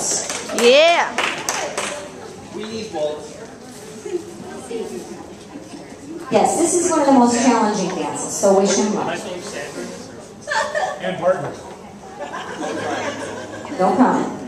bolts. Yeah. We need bolts. Yes, this is one of the most challenging dances, so wish him luck. And partners. No comment.